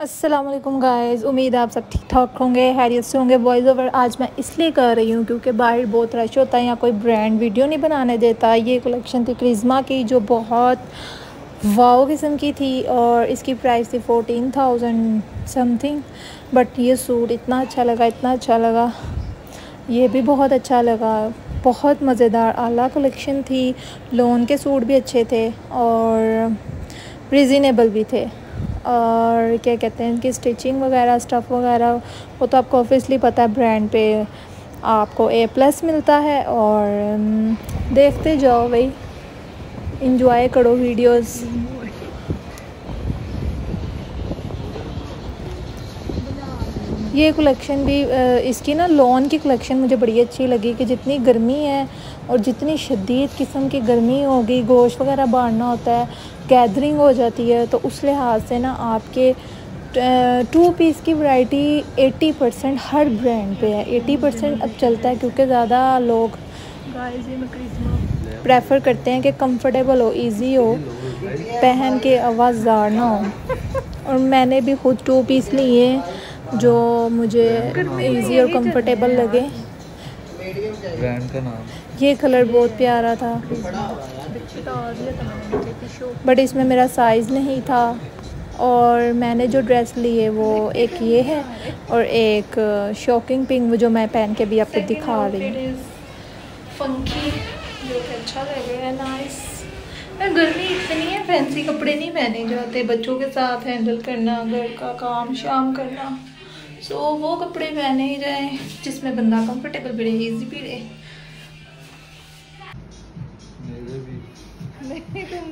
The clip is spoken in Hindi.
वालेकुम गाइस उम्मीद आप सब ठीक ठाक होंगे, हैरियत से होंगे वॉइस ओवर आज मैं इसलिए कर रही हूँ क्योंकि बाहर बहुत रश होता है या कोई ब्रांड वीडियो नहीं बनाने देता। ये कलेक्शन थी क्रिज्मा की, जो बहुत वाओ किस्म की थी और इसकी प्राइस थी फोर्टीन थाउज़ेंड समथिंग बट ये सूट इतना अच्छा लगा, इतना अच्छा लगा। ये भी बहुत अच्छा लगा। बहुत मज़ेदार, आला कलेक्शन थी। लोन के सूट भी अच्छे थे और रिजनेबल भी थे। और क्या कहते हैं, इनकी स्टिचिंग वगैरह स्टफ़ वगैरह, वो तो आपको ऑब्वियसली पता है ब्रांड पे आपको ए प्लस मिलता है और देखते जाओ भाई इंजॉय करो वीडियोस ये कलेक्शन भी इसकी ना लॉन की कलेक्शन मुझे बड़ी अच्छी लगी कि जितनी गर्मी है और जितनी शदीद किस्म की गर्मी होगी, गोश्त वगैरह बाढ़ना होता है गैदरिंग हो जाती है तो उस लिहाज से ना आपके टू पीस की वैरायटी 80 परसेंट हर ब्रांड पे है। 80 परसेंट अब चलता है क्योंकि ज़्यादा लोग प्रेफर करते हैं कि कंफर्टेबल हो इजी हो पहन के आवाज़दार ना हो। और मैंने भी खुद टू पीस लिए जो मुझे इजी और कंफर्टेबल लगे। ब्रांड का नाम। ये कलर बहुत प्यारा था। बट इसमें मेरा साइज़ नहीं था। और मैंने जो ड्रेस ली है वो एक ये है और एक शॉकिंग पिंक जो मैं पहन के भी आपको दिखा रही हूँ। फंकी जो कि अच्छा लग रहा है नाइस गर्मी इतनी है फैंसी कपड़े नहीं पहने जाते। बच्चों के साथ हैंडल करना घर का काम शाम करना। सो so, वो कपड़े पहने ही रहे जिसमें बंदा कंफर्टेबल भी रहे इजी भी रहे। मेरे भी। नहीं तुम